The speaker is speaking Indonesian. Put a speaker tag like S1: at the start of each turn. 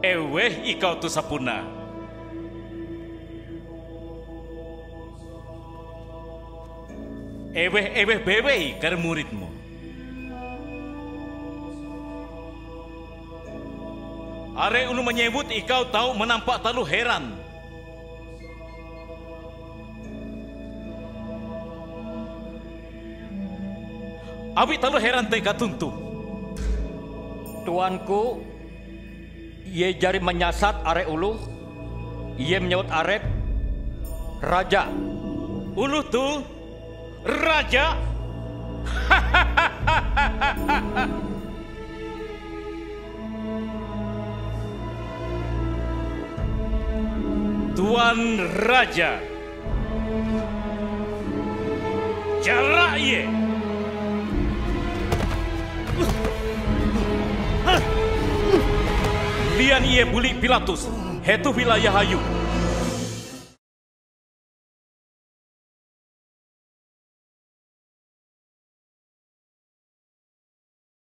S1: Eweh ikau tu sapuna. Eweh eweh bewei kar muridmu. Are ulu menyebut ikau tahu menampak terlalu heran. Abi terlalu heran tega tuntu.
S2: Tuanku, ia jari menyasat arek ulu, ia menyebut arek raja.
S1: Ulu tu raja. Tuan Raja. Jarak ye. Lian ye buli Pilatus, hetu wilayah Hayu.